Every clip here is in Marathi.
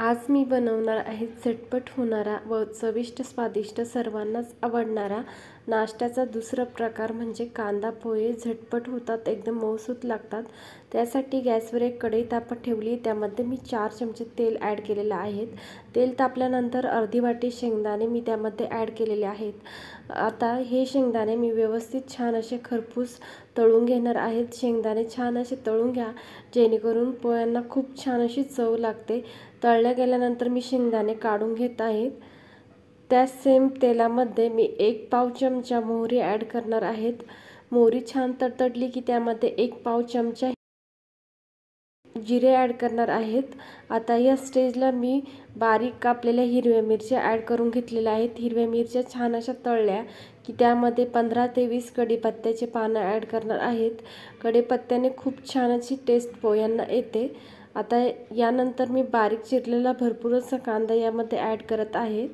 आज मी बनवणार आहे झटपट होणारा व चविष्ट स्वादिष्ट सर्वांनाच आवडणारा नाश्त्याचा दुसरा प्रकार म्हणजे कांदा पोहे झटपट होतात एकदम मऊसूत लागतात. त्यासाठी गॅसवर एक कढई तापत ठेवली. त्यामध्ये मी चार चमचे तेल ॲड केलेलं आहेत. तेल तापल्यानंतर अर्धी वाटी शेंगदाणे मी त्यामध्ये ॲड केलेले आहेत. आता हे शेंगदाणे मी व्यवस्थित छान असे खरपूस तळून घेणार आहेत. शेंगदाणे छान असे तळून घ्या जेणेकरून पोह्यांना खूप छान अशी चव लागते. तळल्या गेल्यानंतर मी शेंगदाणे काढून घेत आहेत त्या सेम तेलामध्ये मी एक पाव चमचा मोहरी ॲड करणार आहेत. मोहरी छान तडतडली की त्यामध्ये एक पाव चमचा जिरे ॲड करणार आहेत. आता या स्टेजला मी बारीक कापलेल्या हिरव्या मिरच्या ॲड करून घेतलेल्या आहेत. हिरव्या मिरच्या छान अशा तळल्या की त्यामध्ये पंधरा ते वीस कढीपत्त्याचे पानं ॲड करणार आहेत. कढीपत्त्याने खूप छान अशी टेस्ट पोह्यांना येते. आता यानंतर मी बारीक चिरलेला भरपूर असा कांदा यामध्ये ॲड करत आहे.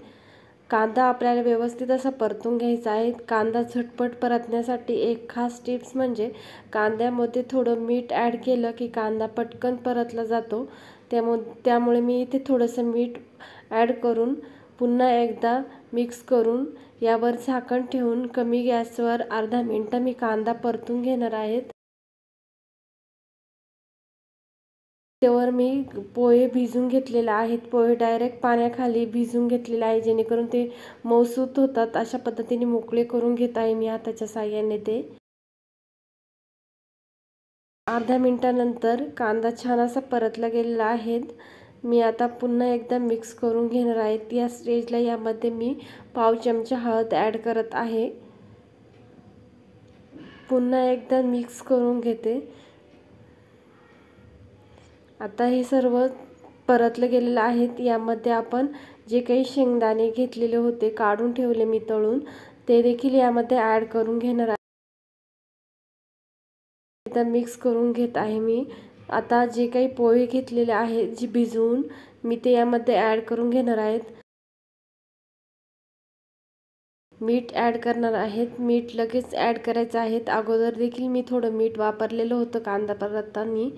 कांदा आपल्याला व्यवस्थित असा परतून घ्यायचा आहे. कांदा झटपट परतण्यासाठी एक खास टिप्स म्हणजे कांद्यामध्ये थोडं मीठ ॲड केलं की कांदा पटकन परतला जातो. त्यामु त्यामुळे मी इथे थोडंसं मीठ ॲड करून पुन्हा एकदा मिक्स करून यावर झाकण ठेवून कमी गॅसवर अर्धा मिनटं मी कांदा परतून घेणार आहेत त्यावर मी पोहे भिजून घेतलेले आहेत. पोहे डायरेक्ट पाण्याखाली भिजून घेतलेले आहे. जेणेकरून ते मौसूत होतात. अशा पद्धतीने मोकळे करून घेत आहे मी हाताच्या साह्याने ते. अर्ध्या मिनटानंतर कांदा छान असा परतला गेलेला आहे. मी आता पुन्हा एकदा मिक्स करून घेणार आहे. या स्टेजला यामध्ये मी पाव चमचा हळद ॲड करत आहे. पुन्हा एकदा मिक्स करून घेते. आता हे सर्व परतलं गेलेलं आहेत. यामध्ये आपण जे काही शेंगदाणे घेतलेले होते काढून ठेवले मी तळून ते देखील यामध्ये ॲड करून घेणार आहे. तर मिक्स करून घेत आहे मी. आता जे काही पोहे घेतलेले आहेत जे भिजवून मी ते यामध्ये ॲड करून घेणार आहेत. मीठ ॲड करणार आहेत. मीठ लगेच ॲड करायचं आहेत अगोदर देखील मी थोडं मीठ वापरलेलं होतं कांदा पदार्थांनी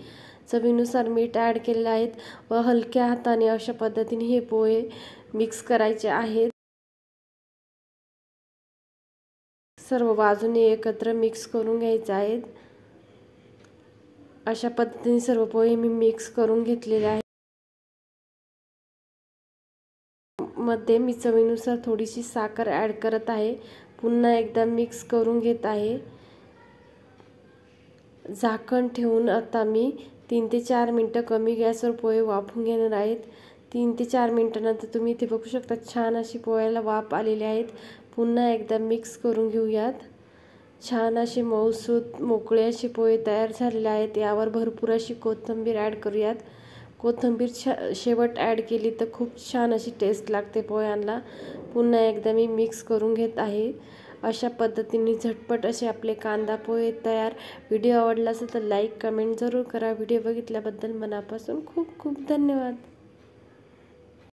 चवीनुसार मीठ ॲड केलेलं आहेत व हलक्या हाताने अशा पद्धतीने हे पोहे मिक्स करायचे आहेत. सर्व बाजूने एकत्र मिक्स करून घ्यायचे आहेत. अशा पद्धतीने सर्व पोहे मी मिक्स करून घेतलेले आहेत. मध्ये मी चवीनुसार थोडीशी साखर ॲड करत आहे. पुन्हा एकदा मिक्स करून घेत आहे. झाकण ठेवून आता मी तीन ते चार मिनटं कमी गॅसवर पोहे वाफून घेणार आहेत. तीन ते चार मिनटानंतर तुम्ही इथे बघू शकता छान अशी पोह्याला वाफ आलेले आहेत. पुन्हा एकदा मिक्स करून घेऊयात. छान असे मऊसूत मोकळे असे पोहे तयार झालेले आहेत. यावर भरपूर अशी कोथिंबीर ॲड करूयात. कोथिंबीर छा शेवट ॲड केली तर खूप छान अशी टेस्ट लागते पोह्यांना. पुन्हा एकदा मी मिक्स करून घेत आहे. अशा पद्धतीने झटपट असे आपले कांदा पोहे तयार. व्हिडिओ आवडला असेल तर लाईक कमेंट जरूर करा. व्हिडिओ बघितल्याबद्दल मनापासून खूप खूप धन्यवाद.